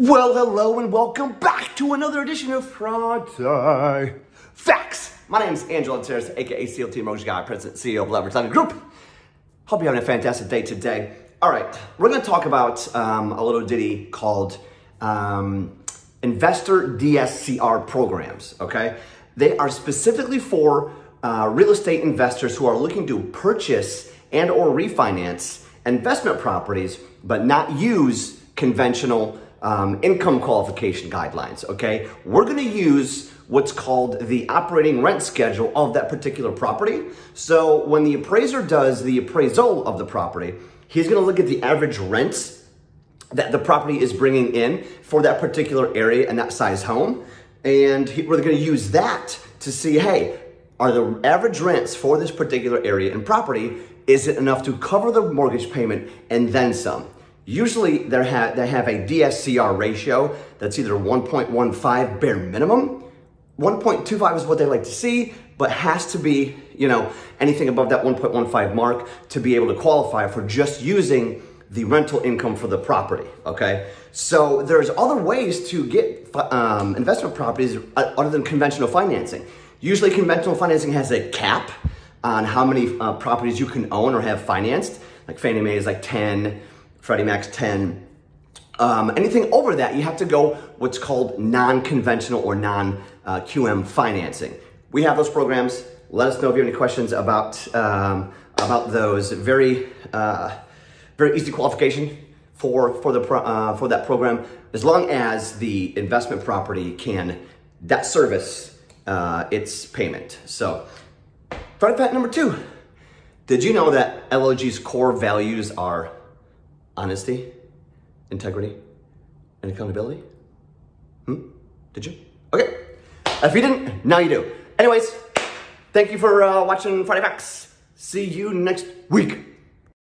Well, hello and welcome back to another edition of Friday Facts. My name is Angelo Datseris, aka CLT Mortgage Guy, President CEO of Leverage Lending Group. Hope you're having a fantastic day today. All right, we're going to talk about um, a little ditty called um, Investor DSCR programs. Okay, they are specifically for uh, real estate investors who are looking to purchase and or refinance investment properties, but not use conventional um, income qualification guidelines, okay? We're gonna use what's called the operating rent schedule of that particular property. So when the appraiser does the appraisal of the property, he's gonna look at the average rents that the property is bringing in for that particular area and that size home. And he, we're gonna use that to see, hey, are the average rents for this particular area and property, is it enough to cover the mortgage payment and then some? Usually they have, they have a DSCR ratio that's either 1.15 bare minimum, 1.25 is what they like to see, but has to be, you know, anything above that 1.15 mark to be able to qualify for just using the rental income for the property, okay? So there's other ways to get um, investment properties other than conventional financing. Usually conventional financing has a cap on how many uh, properties you can own or have financed. Like Fannie Mae is like 10, Freddie Mac's 10. Um, anything over that, you have to go what's called non-conventional or non-QM financing. We have those programs. Let us know if you have any questions about um, about those. Very uh, very easy qualification for for the uh, for that program, as long as the investment property can debt service uh, its payment. So, Friday fact number two: Did you know that LLG's core values are honesty, integrity, and accountability? Hmm? Did you? Okay. If you didn't, now you do. Anyways, thank you for uh, watching Friday Facts. See you next week.